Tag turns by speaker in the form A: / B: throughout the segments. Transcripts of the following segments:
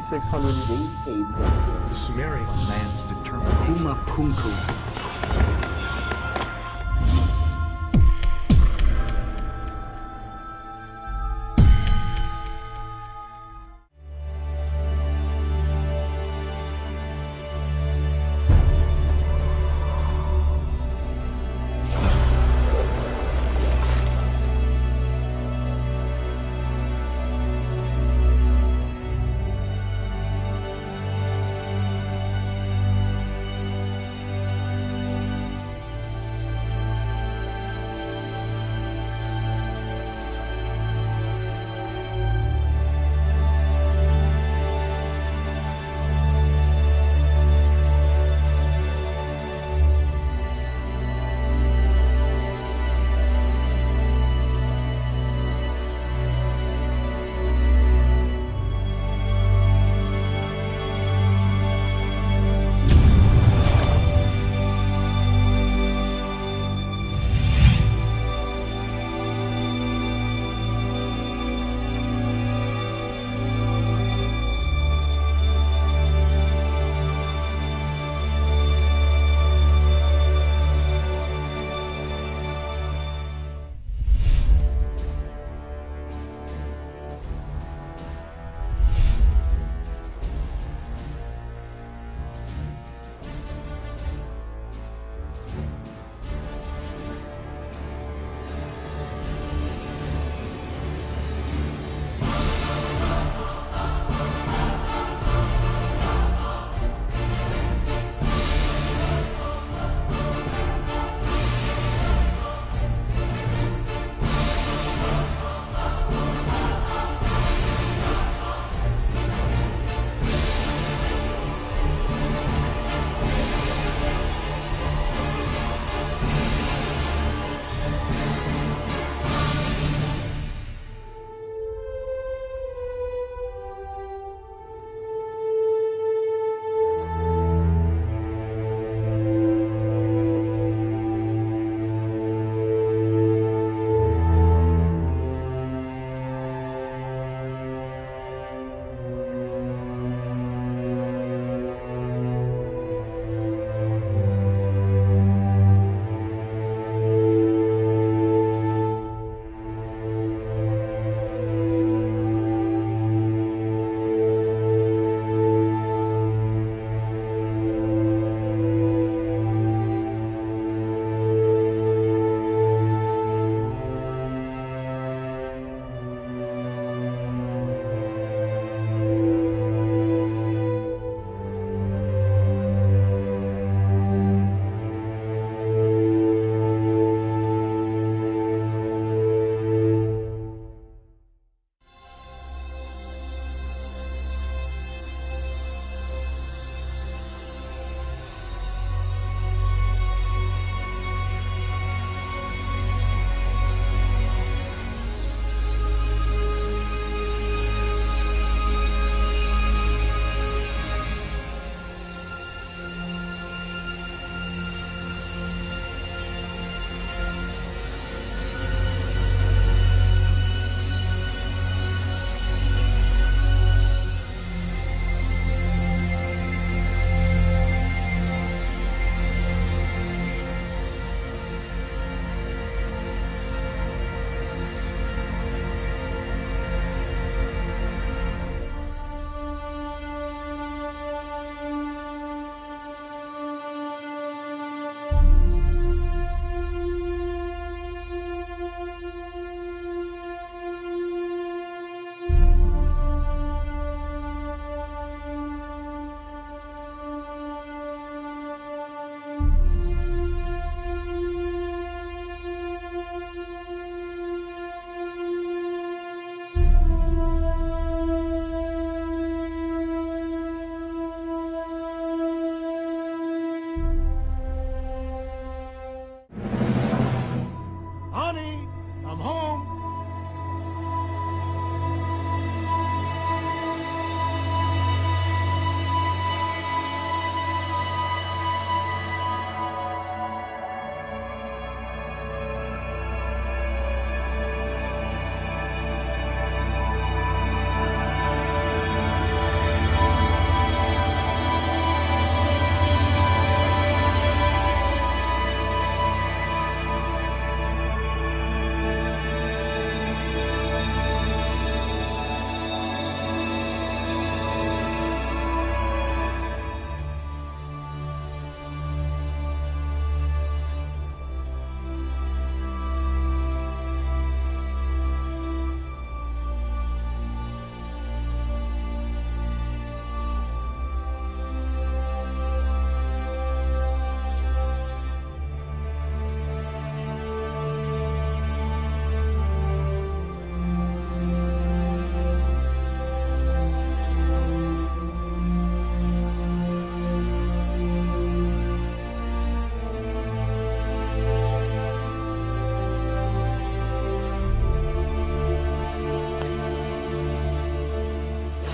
A: 3600
B: The Sumerian man's determined.
C: Puma Punku.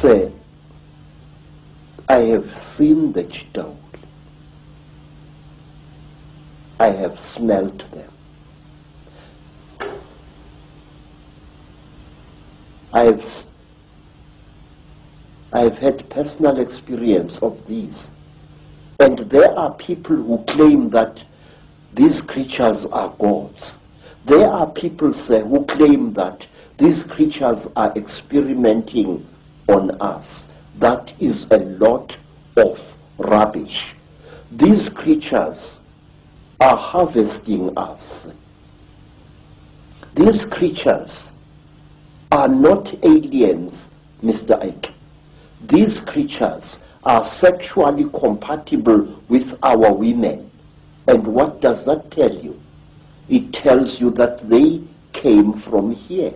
A: Sir, I have seen the Chitauli. I have smelt them. I have, I have had personal experience of these. And there are people who claim that these creatures are gods. There are people, sir, who claim that these creatures are experimenting on us. That is a lot of rubbish. These creatures are harvesting us. These creatures are not aliens, Mr. Icke. These creatures are sexually compatible with our women. And what does that tell you? It tells you that they came from here.